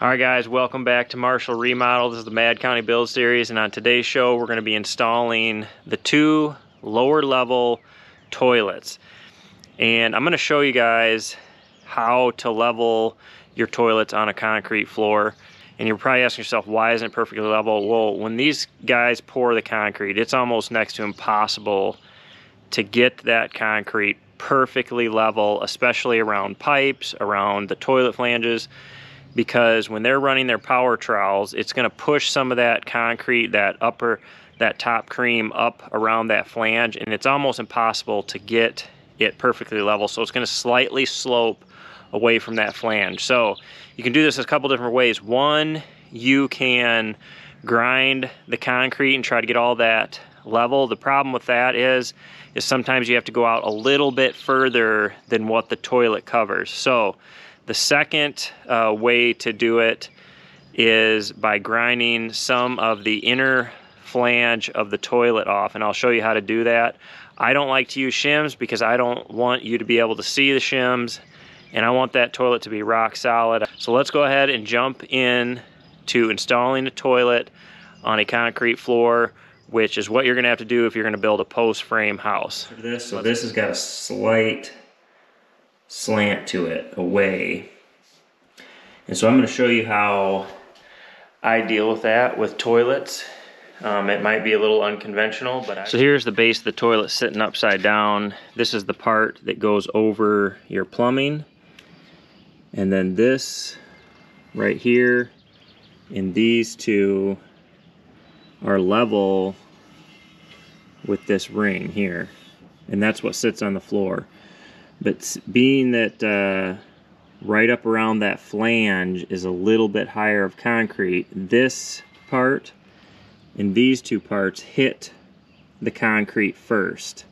All right guys, welcome back to Marshall Remodel. This is the Mad County Build Series and on today's show we're going to be installing the two lower level toilets. And I'm going to show you guys how to level your toilets on a concrete floor. And you're probably asking yourself, why isn't it perfectly level? Well, when these guys pour the concrete, it's almost next to impossible to get that concrete perfectly level, especially around pipes, around the toilet flanges because when they're running their power trowels, it's going to push some of that concrete, that upper, that top cream up around that flange, and it's almost impossible to get it perfectly level. So it's going to slightly slope away from that flange. So you can do this a couple different ways. One, you can grind the concrete and try to get all that level. The problem with that is, is sometimes you have to go out a little bit further than what the toilet covers. So the second uh, way to do it is by grinding some of the inner flange of the toilet off and I'll show you how to do that. I don't like to use shims because I don't want you to be able to see the shims and I want that toilet to be rock solid. So let's go ahead and jump in to installing a toilet on a concrete floor which is what you're going to have to do if you're going to build a post frame house. This, so this has got a slight slant to it away. And so I'm going to show you how I deal with that with toilets. Um, it might be a little unconventional, but I So here's the base of the toilet sitting upside down. This is the part that goes over your plumbing. And then this right here and these two are level with this ring here. And that's what sits on the floor. But being that uh, right up around that flange is a little bit higher of concrete, this part and these two parts hit the concrete first.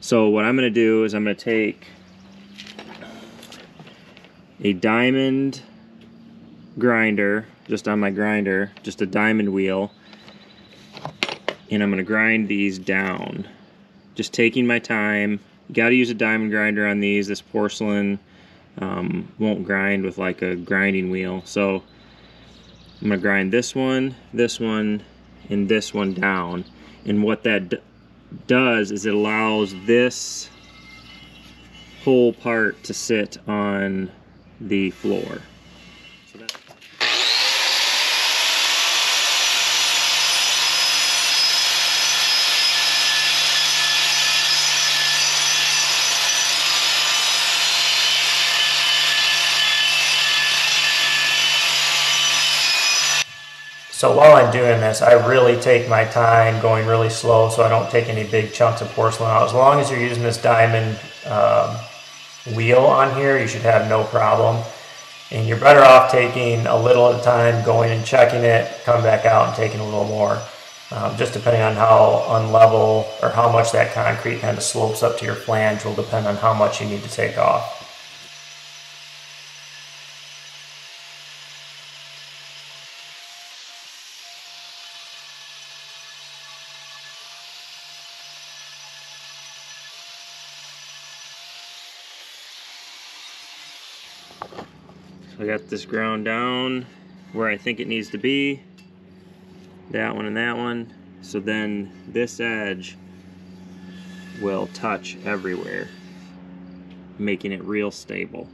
So what I'm going to do is I'm going to take a diamond grinder, just on my grinder, just a diamond wheel, and I'm going to grind these down. Just taking my time, got to use a diamond grinder on these. This porcelain um, won't grind with like a grinding wheel. So I'm to grind this one, this one, and this one down. And what that does is it allows this whole part to sit on the floor. So while I'm doing this, I really take my time going really slow so I don't take any big chunks of porcelain out. As long as you're using this diamond um, wheel on here, you should have no problem. And you're better off taking a little at a time, going and checking it, come back out and taking a little more. Um, just depending on how unlevel or how much that concrete kind of slopes up to your flange will depend on how much you need to take off. I got this ground down where I think it needs to be. That one and that one. So then this edge will touch everywhere, making it real stable.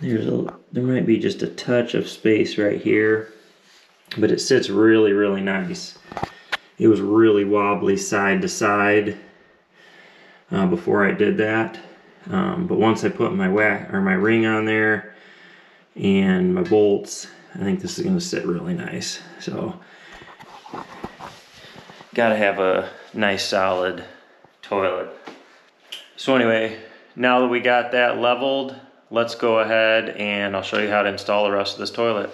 There's a, there might be just a touch of space right here, but it sits really, really nice. It was really wobbly side to side uh, before I did that. Um, but once I put my whack or my ring on there and my bolts, I think this is going to sit really nice. So, got to have a nice solid toilet. So anyway, now that we got that leveled, let's go ahead and I'll show you how to install the rest of this toilet.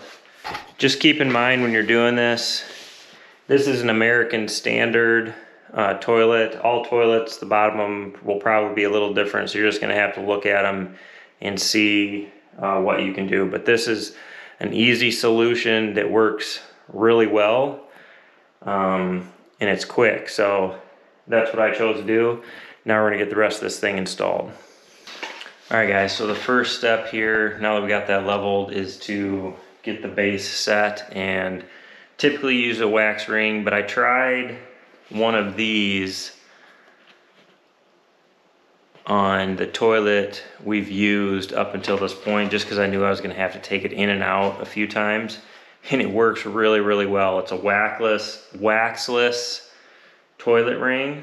Just keep in mind when you're doing this, this is an American standard uh, toilet. All toilets, the bottom of them will probably be a little different, so you're just gonna have to look at them and see uh, what you can do. But this is an easy solution that works really well um, and it's quick. So that's what I chose to do. Now we're gonna get the rest of this thing installed. All right guys, so the first step here, now that we got that leveled, is to get the base set and typically use a wax ring, but I tried one of these on the toilet we've used up until this point just because I knew I was going to have to take it in and out a few times and it works really really well. It's a waxless waxless toilet ring.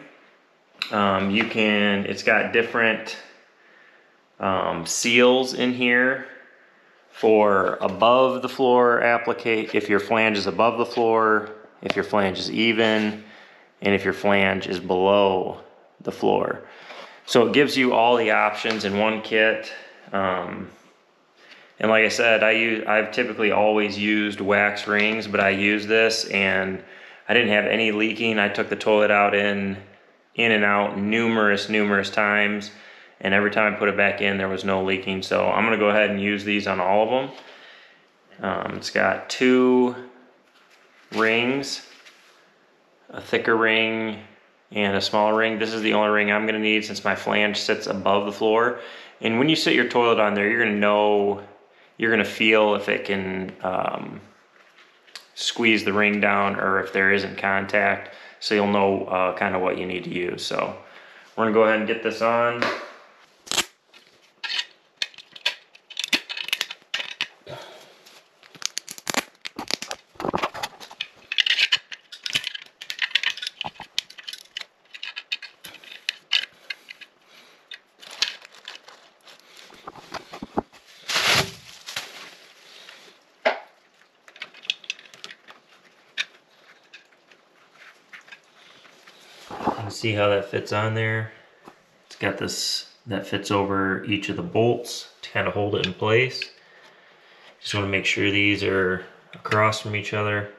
Um, you can it's got different um, seals in here for above the floor applicate if your flange is above the floor if your flange is even and if your flange is below the floor so it gives you all the options in one kit. Um, and like I said, I use I've typically always used wax rings, but I used this and I didn't have any leaking. I took the toilet out in in and out numerous numerous times, and every time I put it back in, there was no leaking. So I'm gonna go ahead and use these on all of them. Um, it's got two rings, a thicker ring and a smaller ring. This is the only ring I'm gonna need since my flange sits above the floor. And when you sit your toilet on there, you're gonna know, you're gonna feel if it can um, squeeze the ring down or if there isn't contact. So you'll know uh, kind of what you need to use. So we're gonna go ahead and get this on. See how that fits on there. It's got this that fits over each of the bolts to kind of hold it in place. Just want to make sure these are across from each other.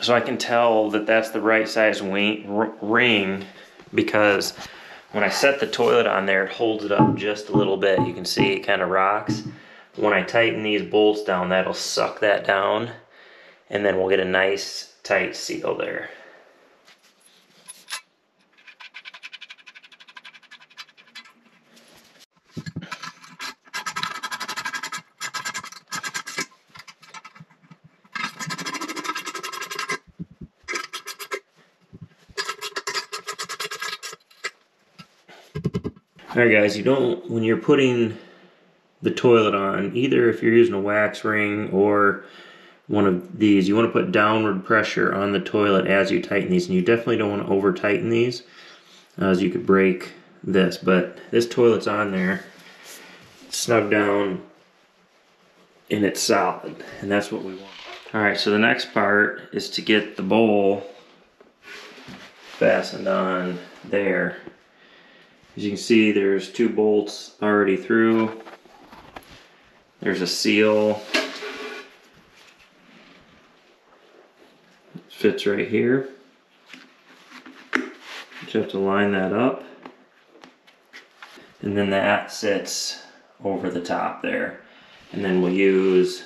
So I can tell that that's the right size ring because when I set the toilet on there, it holds it up just a little bit. You can see it kind of rocks. When I tighten these bolts down, that'll suck that down. And then we'll get a nice tight seal there. Alright guys, you don't, when you're putting the toilet on, either if you're using a wax ring or one of these, you want to put downward pressure on the toilet as you tighten these. And you definitely don't want to over tighten these uh, as you could break this. But this toilet's on there, snug down, and it's solid. And that's what we want. Alright, so the next part is to get the bowl fastened on there. As you can see, there's two bolts already through. There's a seal. It fits right here. You have to line that up. And then that sits over the top there. And then we'll use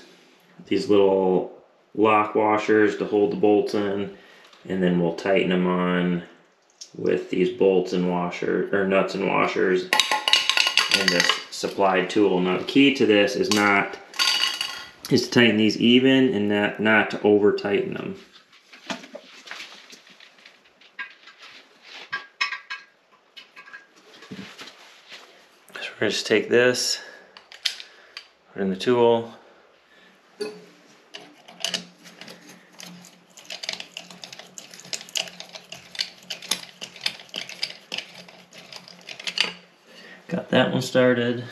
these little lock washers to hold the bolts in. And then we'll tighten them on with these bolts and washers or nuts and washers and this supplied tool. Now the key to this is not is to tighten these even and not, not to over tighten them. So we're gonna just take this, put in the tool, Got that one started.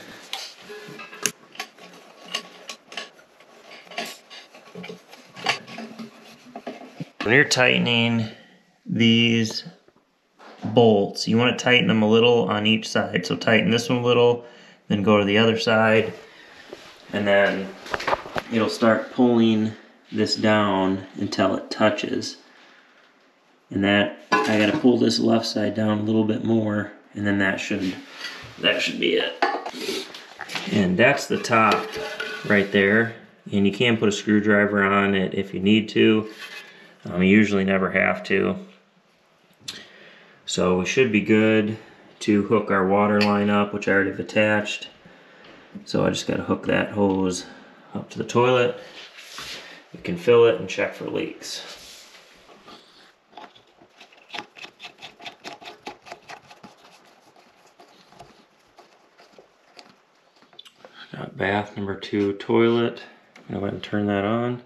When you're tightening these bolts, you want to tighten them a little on each side. So tighten this one a little, then go to the other side, and then it'll start pulling this down until it touches And that, I gotta pull this left side down a little bit more and then that should, that should be it. And that's the top right there. And you can put a screwdriver on it if you need to. Um, you usually never have to. So we should be good to hook our water line up, which I already have attached. So I just got to hook that hose up to the toilet. We can fill it and check for leaks. Got bath number two toilet. Go ahead and turn that on.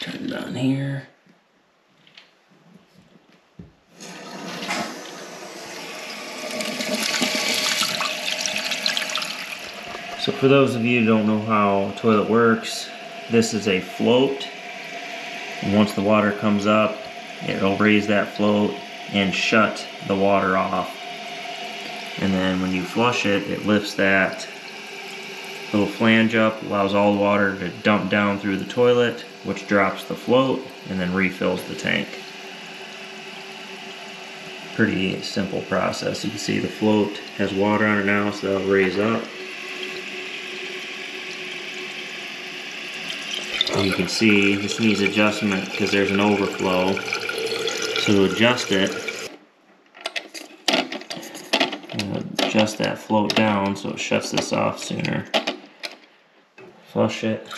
Turn it on here. So for those of you who don't know how toilet works, this is a float. And once the water comes up, it'll raise that float and shut the water off. And then when you flush it, it lifts that little flange up, allows all the water to dump down through the toilet, which drops the float and then refills the tank. Pretty simple process. You can see the float has water on it now, so that'll raise up. And you can see this needs adjustment because there's an overflow. So to adjust it, adjust that float down so it shuts this off sooner. Flush it.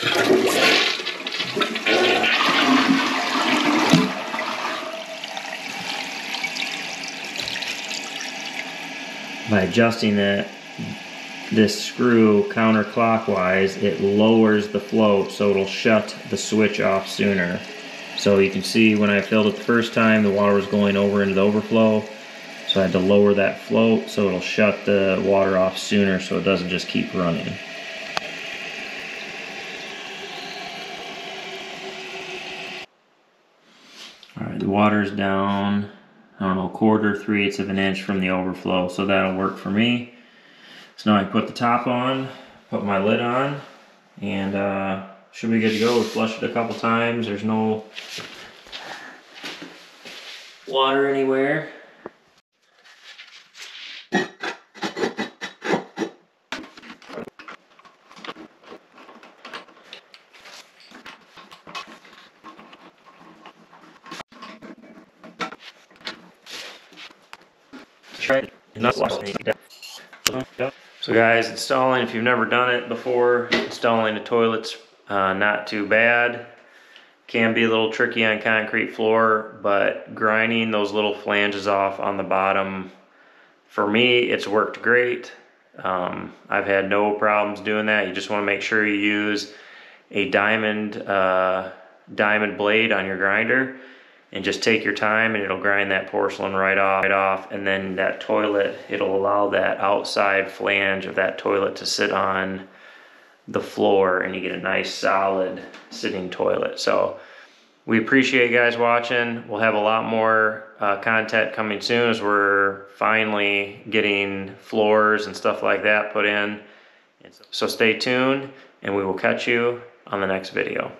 By adjusting it, this screw counterclockwise, it lowers the float so it'll shut the switch off sooner. So you can see when I filled it the first time, the water was going over into the overflow. So I had to lower that float so it'll shut the water off sooner so it doesn't just keep running. Alright, the water's down, I don't know, quarter, three eighths of an inch from the overflow, so that'll work for me. So now I put the top on, put my lid on, and uh, should be good to go. We it a couple times. There's no water anywhere. Try it. So guys, installing, if you've never done it before, installing the toilets, uh, not too bad. Can be a little tricky on concrete floor, but grinding those little flanges off on the bottom, for me, it's worked great. Um, I've had no problems doing that. You just wanna make sure you use a diamond, uh, diamond blade on your grinder and just take your time and it'll grind that porcelain right off, right off. And then that toilet, it'll allow that outside flange of that toilet to sit on the floor and you get a nice solid sitting toilet. So we appreciate you guys watching. We'll have a lot more uh, content coming soon as we're finally getting floors and stuff like that put in. So stay tuned and we will catch you on the next video.